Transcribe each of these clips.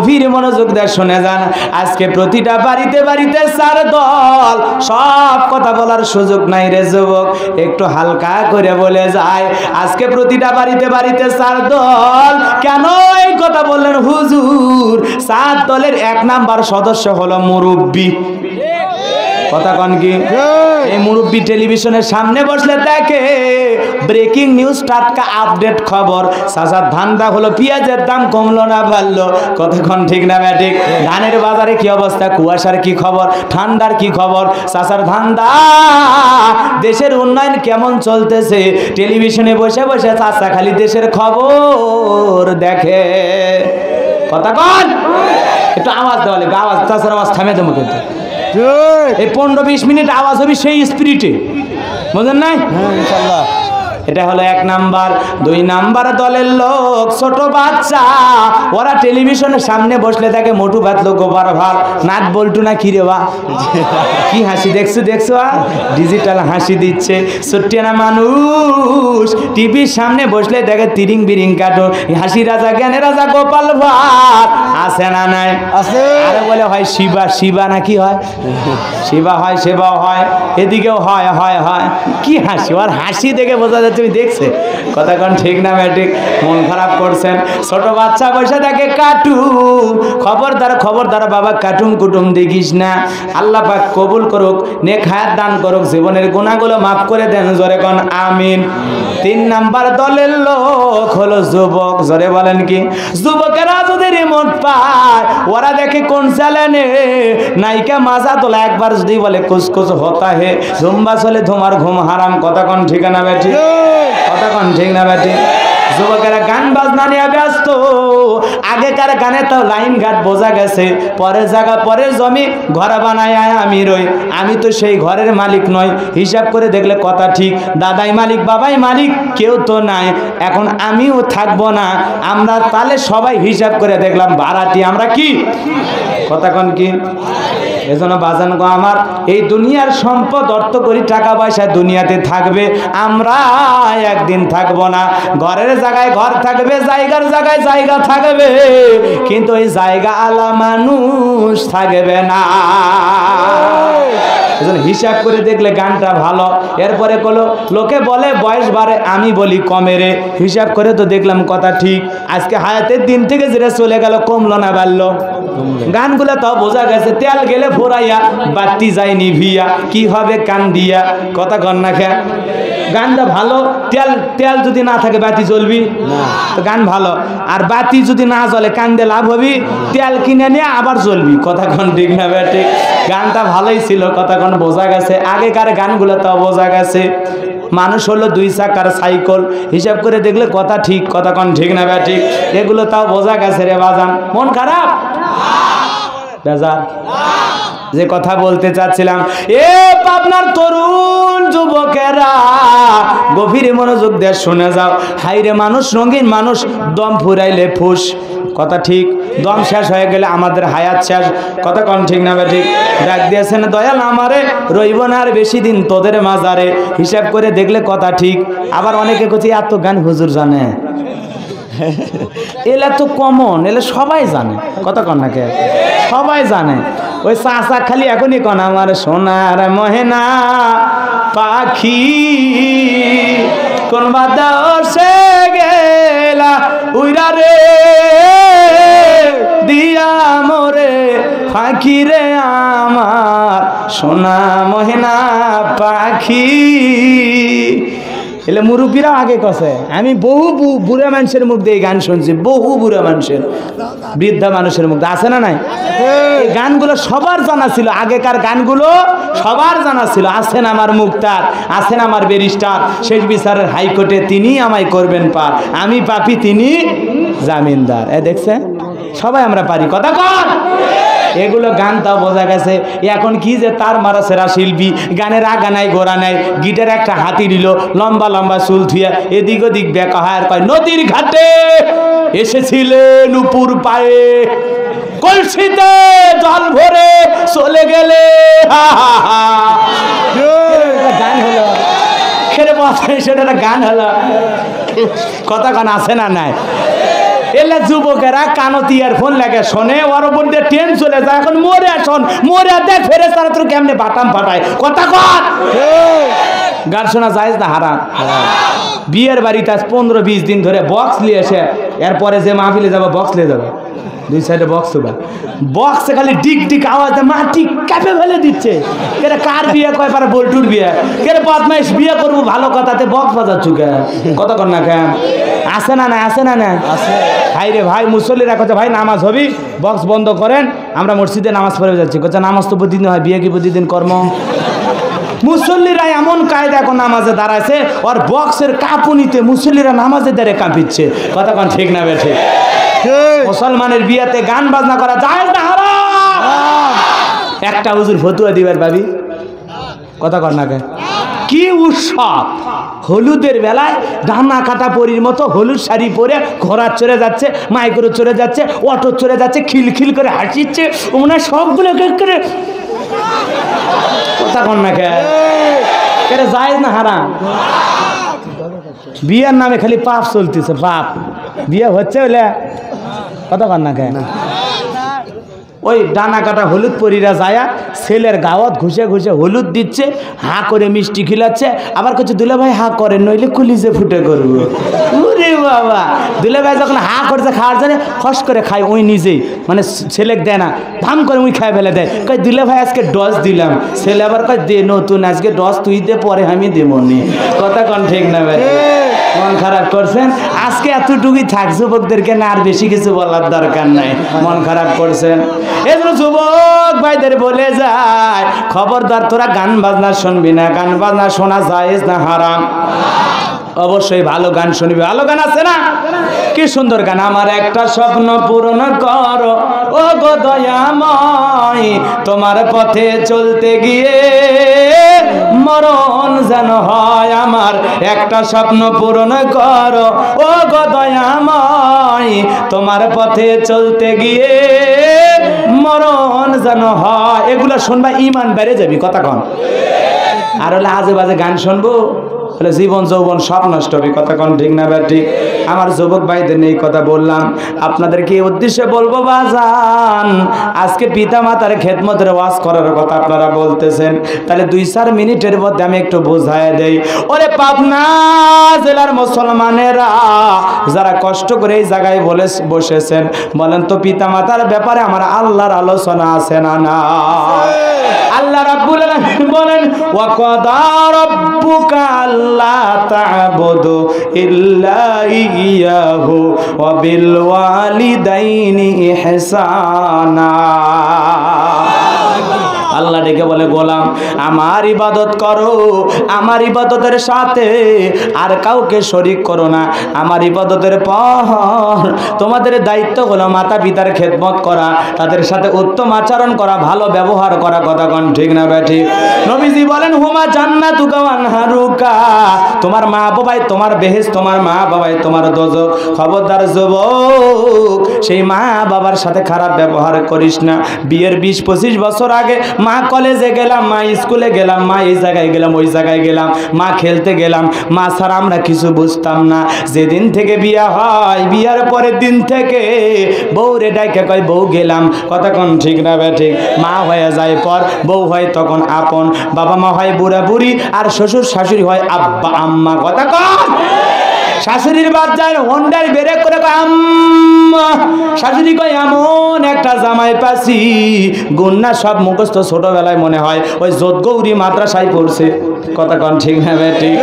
গভীর মনোযোগ দিয়ে শুনে যান। আজকে প্রতিটা বাড়িতে বাড়িতে চার দল, সব কথা বলার সুযোগ নাই রে যুবক। একটু হালকা করে বলে যায়, আজকে প্রতিটা বাড়িতে বাড়িতে চার দল, কেন এই কথা বললেন হুজুর? সার দলের এক নাম্বার সদস্য হলো মুরব্বী। কথা কন কি? এই মুরব্বী টেলিভিশনের সামনে বসলে দেখে ব্রেকিং নিউজ টাটকা আপডেট খবর। সাসার ধান্দা হলো পেঁয়াজের দাম কমলো না বাড়লো। কতক্ষণ ঠিক না ব্যাটিক ধানের বাজারে কি অবস্থা? কুয়াশার কি খবর? ঠান্ডার কি খবর? সাসার ধান্দা দেশের উন্নয়ন কেমন চলতেছে? টেলিভিশনে বসে বসে চাষা খালি দেশের খবর দেখে। কথা কন? একটু আওয়াজ দেওয়া লাগবে আওয়াজ। তাছাড়া আওয়াজ থামে কিন্তু। এই পনেরো বিশ মিনিট আওয়াজ হবে সেই স্পিরিটে বুঝলেন নাই? হ্যাঁ ইনশাল্লাহ। এটা হলো এক নাম্বার। দুই নাম্বার দলের লোক ছোট বাচ্চা। ওরা টেলিভিশনের সামনে বসলে তাকে মোটু বাতলো গোবার ভার নাট বল্টু না কিরে বা? কি হাসি দেখছ দেখছ ডিজিটাল হাসি দিচ্ছে। ছোট্টিয়ানা মানুষ? টিভির সামনে বসলে দেখে তিরিং বিরিং কাটো হাসি রাজা জ্ঞানে রাজা গোপাল ভার আছে না নাই? আছে। আরে বলে হয় শিবা শিবা না কি হয়? শিবা হয় সেবাও হয়। এদিকেও হয় হয় হয়। কি হাসি? ওর হাসি দেখে বোঝা যাচ্ছে তুমি দেখছে? কোন ঠিক না ম্যাটিক মন খারাপ করছেন। ছোট বাচ্চা বসে দেখে কার্টুন। খবরদার খবরদার বাবা কার্টুন কুটুম দেখিস না। আল্লাহ পাক কবুল করুক, নেক হায়াত দান করুক, জীবনের গুণাগুলো মাফ করে দেন, জোরে কোন, আমিন। তিন নাম্বার দলের লোক হলো যুবক। জোরে বলেন কি? যুবকেরা যদি রিমোট পায়, ওরা দেখে কোন চ্যানেলে? নায়িকা মাজা তোলা একবার যদি বলে, কুসকুস হতা হে জুম্বা চলে তোমার ঘুম হারাম। কথা কোন ঠিকানা বেঠি কথা ঠিক না বেঠি যুবকেরা গান বাজনা নিয়ে ব্যস্ত। আগেকার গানে তো লাইন ঘাট বোঝা গেছে। পরের জায়গা, পরের জমি ঘর বানায় আমি রই। আমি তো সেই ঘরের মালিক নয় হিসাব করে দেখলে কথা ঠিক। দাদাই মালিক, বাবাই মালিক, কেউ তো নাই। এখন আমিও থাকব না। আমরা তাহলে সবাই হিসাব করে দেখলাম, ভাড়াটি আমরা কি? কথা কন কি? এজন্য বাজান গো আমার, এই দুনিয়ার সম্পদ অর্থ করি টাকা পয়সা দুনিয়াতে থাকবে, আমরা একদিন থাকব না। ঘরের জায়গায় ঘর থাকবে, জায়গার জায়গায় জায়গা থাকবে, কিন্তু ওই জায়গা আলা মানুষ থাকবে না। হিসাব করে দেখলে গানটা ভালো। এরপরে কলো, লোকে বলে, বয়স বাড়ে, আমি বলি কমে রে। হিসাব করে তো দেখলাম কথা ঠিক। আজকে হায়াতের দিন থেকে যেটা চলে গেল, কমলো না, বাড়লো। গানগুলো তো বোঝা গেছে তেল গেলে ফোরাইয়া বাতি যায় নিভিয়া কি হবে কান দিয়া কথা কন না খে। গানটা ভালো তেল তেল যদি না থাকে বাতি জ্বলবি? তো গান ভালো। আর বাতি যদি না জ্বলে কান দিয়ে লাভ হবি? তেল কিনে নিয়ে আবার জ্বলবি কথা কন ঠিক না ঠিক? গানটা ভালোই ছিল কথা কন বোঝা গেছে। আগেকার গানগুলো তো বোঝা গেছে। মানুষ হলো দুই চাকার সাইকেল হিসাব করে দেখলে কথা ঠিক কথা কন ঠিক না ঠিক? এগুলো তাও বোঝা গেছে রে বাজান। মন খারাপ? বেজার যে কথা বলতে চাচ্ছিলাম, এ আপনার তরুণ যুবকেরা, গভীর মনোযোগ দিয়ে শুনে যাও। হাইরে মানুষ, রঙিন মানুষ, দম ফুরাইলে ফুস। কথা ঠিক, দম শেষ হয়ে গেলে আমাদের হায়াত শেষ। কথা কম ঠিক না ঠিক ডাক দিয়েছেন, দয়াল আমারে, রইব না আর বেশি দিন তোদের মাজারে। হিসাব করে দেখলে কথা ঠিক। আবার অনেকে কচি এত গান হুজুর জানে। এলা তো কমন, এলে সবাই জানে। কত কন্যাকে সবাই জানে। ওই চাষা খালি এখনই কন, আমার সোনার মহেনা, পাখি, কোন বাতাসে গেলা, উইরা রে, দিয়া মোরে ফাঁকি রে আমার সোনা মহেনা, পাখি। এলে মুরব্বীরাও আগে কষে আমি বহু বুড়া মানুষের মুখ দিয়ে গান শুনছি, বহু বুড়া মানুষের, বৃদ্ধা মানুষের মুখ আছে না নাই? এই গানগুলো সবার জানা ছিল, আগেকার গানগুলো সবার জানা ছিল। আছেন আমার মুক্তার আছেন আমার ব্যারিস্টার শেষ বিচারের হাইকোর্টে তিনি আমায় করবেন পার, আমি পাপি, তিনি জামিনদার। এ দেখছে সবাই আমরা পারি। কথা কর এগুলো গান তাও বোঝা গেছে। এখন কি যে তার মারা সেরা শিল্পী, গানের আগা নাই, গোড়া নাই, গিটার একটা হাতি দিল লম্বা লম্বা চুল থুয়া এদিক ওদিক বেকা হয় আর কয় নদীর ঘাটে এসেছিলেন উপর পায়ে। কলসিতে জল ভরে চলে গেলে। গান হলো। সেটা একটা গান হলো। কথা গান আছে না নাই? এলে যুবকেরা কানত ইয়ারফোন লাগে, শোনে, ওর উপর দিয়ে ট্রেন চলে যায়। এখন মরে শোন, মরে দেখ ফেরে তারা তোর কেমনে বাটাম ফাটায়। কথা কর। গান শোনা যায় না, হারাম। বিয়ের বাড়িতে আজ পনেরো, বিশ দিন ধরে বক্স নিয়ে এসে এরপরে যে মাহফিলে যাব বক্স নিয়ে যাবে। দুই সাইডে বক্স হবে বক্সে খালি ডিক ডিক আওয়াজ মাটি কাপে ফেলে দিচ্ছে। কেরে কার বিয়ে কয় পারে বল্টুর বিয়ে? কেরে বদমাইশ বিয়ে করব ভালো কথাতে বক্স বাজাচ্ছ কে? কত কর না কেন আসে না না আসে না না আসে ভাই রে ভাই মুসল্লিরা কথা ভাই নামাজ হবি বক্স বন্ধ করেন আমরা মসজিদে নামাজ পড়ে যাচ্ছি। কোথা নামাজ তো প্রতিদিন হয় বিয়ে কি প্রতিদিন কর্ম? মুসল্লিরা এমন কায়দা এখন নামাজে দাঁড়াইছে ওর বক্সের কাঁপুনিতে মুসল্লিরা নামাজে দাঁড়িয়ে কাঁপিচ্ছে। কথা কোন ঠিক না বেঠে? মুসলমানের বিয়েতে গান বাজনা করা যায় না হারাম? একটা হুজুর ফতুয়া দিবার ভাবি? কথা কর না কে? কি উৎসব? হলুদের বেলায় ডানা কাটা পরির মতো হলুদ শাড়ি পরে ঘোড়া চড়ে যাচ্ছে মাইক্রো চড়ে যাচ্ছে অটো চড়ে যাচ্ছে খিলখিল করে হাসিচ্ছে ওনার সবগুলো করে কথা কন না খেয়ে যায় না হারাম? বিয়ের নামে খালি পাপ চলতেছে, পাপ। বিয়ে হচ্ছে বলে কথা কন না কে ওই ডানা কাটা হলুদ পরিরা যায়া ছেলের গাওয়াত ঘুষে ঘুষে হলুদ দিচ্ছে, হা করে মিষ্টি খিলাচ্ছে। আবার কিছু দুলে ভাই, হা করে নইলে কুলিজে ফুটে করব। উরে বাবা! দুলে ভাই যখন হা করছে খাওয়ার জন্য ফস করে খায় ওই নিজেই। মানে ছেলেকে দেয় না ধাম করে উই খায় ফেলে দেয়। কয়, দুলে ভাই, আজকে ডস দিলাম। ছেলে আবার কয়, দে, নতুন, আজকে ডস তুই দে, পরে আমি দেবো নি। কথা কন ঠিক না ভাই। মন খারাপ করছেন? আজকে এতটুকুই থাক, যুবকদেরকে না আর বেশি কিছু বলার দরকার নাই। মন খারাপ করছেন? এজন্য যুবক ভাইদের বলে যায়, খবরদার তোরা গান বাজনা শুনবি না, গান বাজনা শোনা যায় না হারাম? অবশ্যই ভালো গান শুনবি। ভালো গান আছে না? কি সুন্দর গান, আমার একটা স্বপ্ন পূরণ করো। ও গো দয়াময়, তোমার পথে চলতে গিয়ে মরণ যেন হয় আমার। একটা স্বপ্ন পূরণ করো। ও গো দয়াময়, তোমার পথে চলতে গিয়ে মরণ যেন হয়। এগুলো শুনবা ইমান বেড়ে যাবি, কথা কন। আর হলে আজে বাজে গান শুনব? জীবন যৌবন সব নষ্ট হবে, কথা কোন ঠিক না ব্যাট ঠিক আমার যুবক ভাইদের এই কথা বললাম। আপনাদেরকে এই উদ্দেশ্যে বলব, বাজান? আজকে পিতা মাতার খেদমতের ওয়াজ করার কথা আপনারা বলতেছেন। তাহলে দুই, চার মিনিটের মধ্যে আমি একটু বোঝায় দেই। ওরে পাবনা জেলার মুসলমানেরা যারা কষ্ট করে এই জায়গায় বলে বসেছেন, বলেন তো পিতা মাতার ব্যাপারে আমার আল্লাহর আলোচনা আছে না না? আল্লাহ রাব্বুল আলামিন বলেন ওয়া কাদা রাব্বুকা আল্লা তা'বুদু ইল্লা ইয়াহু ওয়া বিল ওয়ালিদাইনি ইহসানা আল্লাহ ডেকে বলে, গোলাম, আমার ইবাদত করো, আমার ইবাদতের সাথে আর কাউকে শরিক করো না। আমার ইবাদতের পর তোমাদের দায়িত্ব হলো মাতা পিতার খেদমত করা, তাদের সাথে উত্তম আচরণ করা, ভালো ব্যবহার করা কথা কন, ঠিক না ব্যাঠি নবীজি বলেন, হুমা জান্নাতু হারুকা তোমার মা বাবাই তোমার বেহেস তোমার মা বাবাই তোমার দোজক। খবরদার যুবক, সেই মা বাবার সাথে খারাপ ব্যবহার করিস না। বিয়ের বিশ পঁচিশ বছর আগে মা কলেজে গেলাম, মা স্কুলে গেলাম, মা এই জায়গায় গেলাম, ওই জায়গায় গেলাম, মা খেলতে গেলাম। মা ছাড়া আমরা কিছু বুঝতাম না। যেদিন থেকে বিয়া হয়, বিয়ার পরের দিন থেকে বউ রে ডাইকে কয়, বউ গেলাম। কোন ঠিক না বে ঠিক? মা হয়ে যায় পর, বউ হয় তখন আপন। বাবা মা হয় বুড়া বুড়ি আর শ্বশুর শাশুড়ি হয় আব্বা আম্মা কথা শাশুড়ির বাচ্চার হন্ডার বেড়ে করে শাশুড়ি কয় এমন একটা জামাই পাছি গুন্না সব মুখস্থ ছোটবেলায় মনে হয় ওই যোদ্গৌরী মাদ্রাসায় পড়ছে। কথা কন ঠিক না ঠিক।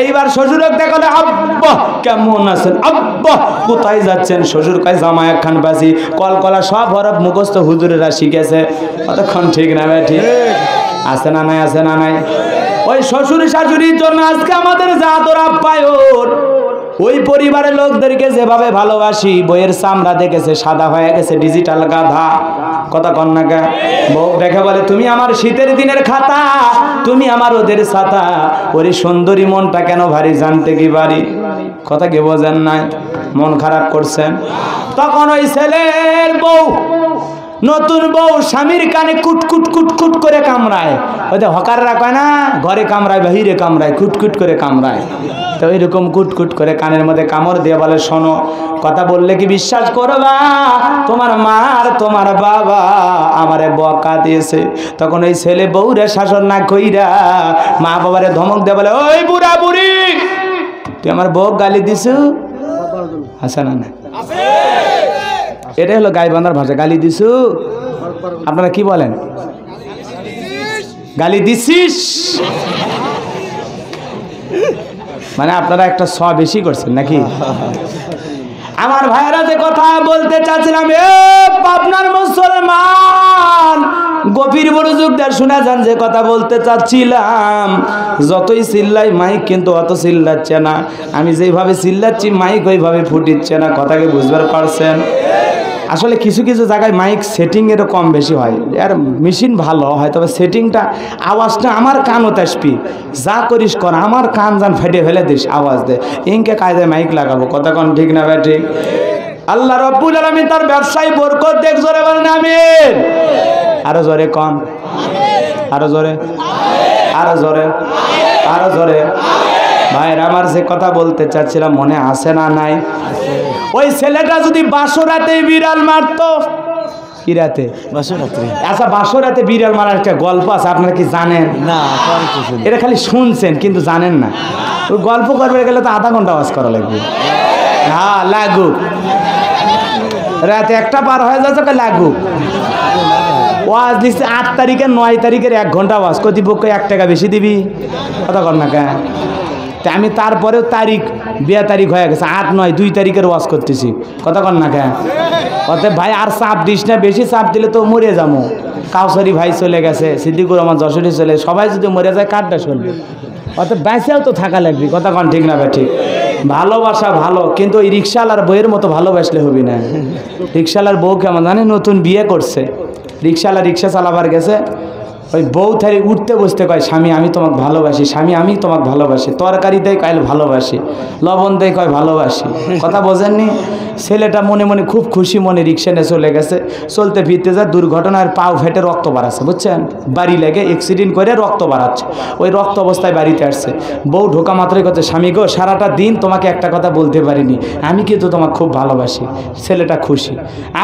এইবার শ্বশুরক দেখালে আব্বা কেমন আছেন? আব্বা কোথায় যাচ্ছেন? শ্বশুর কয় জামা একখান পাছি কলকলা সব হরফ মুখস্থ হুজুরেরা শিখেছে। কতক্ষণ ঠিক না ঠিক। আছে না নাই আছে না নাই? ওই শ্বশুর শাশুড়ির জন্য আজকে আমাদের জাতর আপ্যায়ন। ওই পরিবারের লোকদেরকে যেভাবে ভালোবাসি, বইয়ের চামড়া দেখেছে, সাদা হয়ে গেছে ডিজিটাল গাধা। কথা কন্যাকা বউ দেখে বলে, তুমি আমার শীতের দিনের খাতা, তুমি আমার ওদের ছাতা। ওরে সুন্দরী মনটা কেন ভারী জানতে কি পারি? কথা কি বোঝেন নাই? মন খারাপ করছেন? তখন ওই ছেলের বউ নতুন বউ স্বামীর কানে কুটকুট কুট কুট কুট করে কামড়ায়। ওই যে হকাররা কয় না ঘরে কামড়ায় বাহিরে কামড়ায় কুট কুট করে কামড়ায়। তো এরকম কুট কুট করে কানের মধ্যে কামড় দিয়ে বলে শোনো কথা বললে কি বিশ্বাস করবা? তোমার মা আর তোমার বাবা আমারে বকা দিয়েছে। তখন ওই ছেলে বউরে শাসন না কইরা মা বাবারে ধমক দিয়ে বলে ওই বুড়া বুড়ি তুই আমার বউ গালি দিছু? আছে না না এটাই হলো গাইবান্ধার ভাষা। গালি দিছু? আপনারা কি বলেন? গালি দিছিস? মানে আপনারা একটা স বেশি করছেন নাকি? আমার ভাইয়েরা যে কথা বলতে চাচ্ছিলাম, এ আপনার মুসলমান, গভীর মনোযোগ দিয়ে শুনে যান যে কথা বলতে চাচ্ছিলাম। যতই চিল্লাই মাইক, কিন্তু অত চিল্লাচ্ছে না। আমি যেইভাবে চিল্লাচ্ছি, মাইক ওইভাবে ফুটিচ্ছে না। কথাকে বুঝবার পারছেন? আসলে কিছু কিছু জায়গায় মাইক সেটিং এরও কম বেশি হয়। আর মেশিন ভালো হয় তবে সেটিংটা আওয়াজটা আমার কানও তাসপি যা করিস কর, আমার কান যান ফেটে ফেলে দিস, আওয়াজ দে। ইনকে কায়দায় মাইক লাগাবো। কোন ঠিক না ভাই? ঠিক? আল্লাহ রব্বুল আলমী তার ব্যবসায়ী বরকত দেখ, জোরে বলেন, আমিন। আরও জোরে কম। আরও জোরে। আরও জোরে। আরও জোরে। ভাইয়ের, আমার যে কথা বলতে চাচ্ছিলাম, মনে আছে না নাই? ওই ছেলেটা যদি বাসরাতে বিড়াল মারতো কি রাতে? বাসরাত্রি আচ্ছা বাসরাতে বিড়াল মারার একটা গল্প আছে আপনারা কি জানেন? না এটা খালি শুনছেন কিন্তু জানেন না। ওই গল্প করবে গেলে তো আধা ঘণ্টা ওয়াজ করা লাগবে। হ্যাঁ লাগুক। রাতে একটা পার হয়ে যাচ্ছে লাগুক। ওয়াজ দিচ্ছে আট তারিখের নয় তারিখের এক ঘণ্টা ওয়াজ কর্তৃপক্ষ এক টাকা বেশি দিবি? কথা কর না কেন তা আমি তারপরেও তারিখ, বিয়া তারিখ হয়ে গেছে, আট, নয়, দুই তারিখের ওয়াশ করতেছি। কথা কন না কেন? অতএব ভাই, আর চাপ দিস না, বেশি চাপ দিলে তো মরে যাব। কাউসারি ভাই চলে গেছে, সিদ্দিকুর রহমান যশোরে চলে, সবাই যদি মরে যায়, কারটা শুনবে? অতএব বেঁচেও তো থাকা লাগবে, কথা কন ঠিক না ভাই ঠিক ভালোবাসা ভালো, কিন্তু ওই রিক্সাওয়ালার বইয়ের মতো ভালোবাসলে হবি না। রিক্সাওয়ালার বউ কেমন জানে, নতুন বিয়ে করছে। রিক্সাওয়ালা রিক্সা চালাবার গেছে ওই বউ থারি উঠতে বসতে কয়, স্বামী, আমি তোমাকে ভালোবাসি, স্বামী, আমি তোমাকে ভালোবাসি, তরকারি দেয় কয় ভালোবাসি, লবণ দেয় কয়, ভালোবাসি। কথা বোঝেননি? ছেলেটা মনে মনে খুব খুশি মনে রিক্সা নিয়ে চলে গেছে, চলতে ফিরতে যায় দুর্ঘটনার পাও ফেটে রক্ত বাড়াচ্ছে, বুঝছেন? বাড়ি লেগে অ্যাক্সিডেন্ট করে রক্ত বাড়াচ্ছে, ওই রক্ত অবস্থায় বাড়িতে আসছে। বউ ঢোকা মাত্রই করছে, স্বামী গো, সারাটা দিন তোমাকে একটা কথা বলতে পারিনি, আমি কিন্তু তোমাকে খুব ভালোবাসি। ছেলেটা খুশি।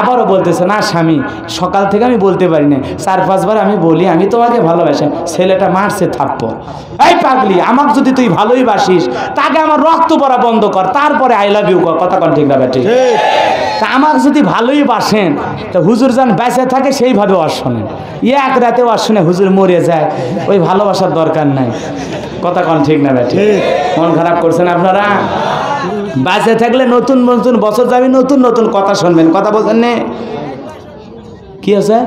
আবারও বলতেছে, না স্বামী, সকাল থেকে আমি বলতে পারি না চার পাঁচবার আমি বলি, আমি তোমাকে ভালোবাসি ছেলেটা মারছে থাপ্পড়। এই পাগলি আমাকে যদি তুই ভালোই বাসিস তাকে আমার রক্ত পড়া বন্ধ কর তারপরে আই লাভ ইউ কর। কথা কন ঠিক না ঠিক। তা আমাকে যদি ভালোই বাসেন তা হুজুর যান বেঁচে থাকে সেইভাবে ওয়াজ শোনেন। এক রাতে ওয়াজ শুনে হুজুর মরে যায় ওই ভালোবাসার দরকার নাই। কথা কন ঠিক না ব্যাটি মন খারাপ করছেন আপনারা? বাঁচে থাকলে নতুন নতুন বছর যাবে নতুন নতুন কথা শুনবেন। কথা বলছেন নে? কি আছে?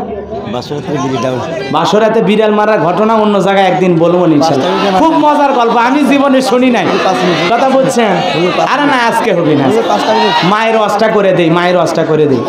বাসরাতে বিড়াল মারার ঘটনা অন্য জায়গায় একদিন বলব ইনশাল্লাহ। খুব মজার গল্প আমি জীবনে শুনি নাই। কথা বলছেন? আরে না আজকে হবে না। মায়ের অষ্টা করে দেই মায়ের অষ্টা করে দেই।